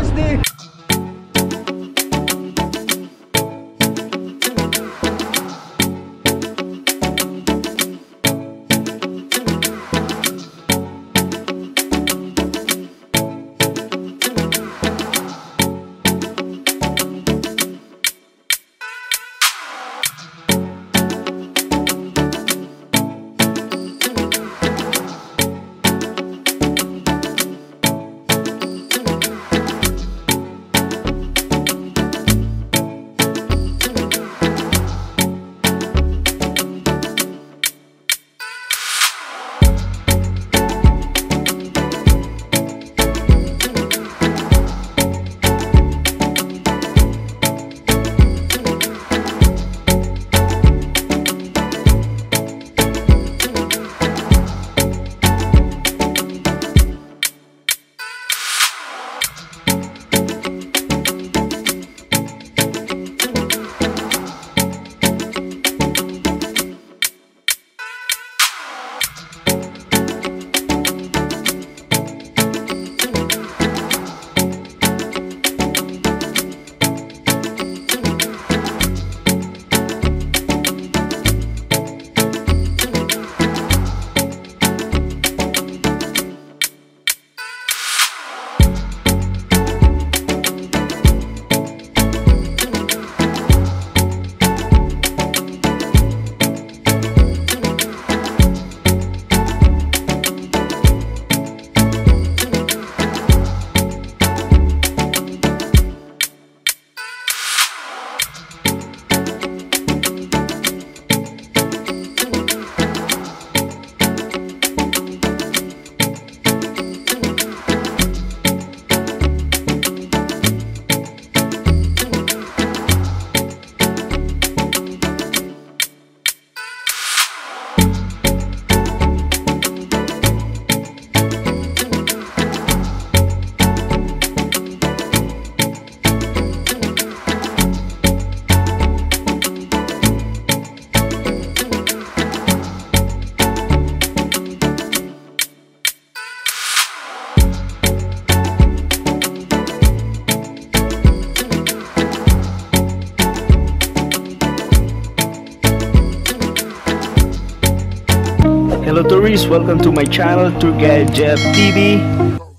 A Hello tourists, welcome to my channel Tour TV.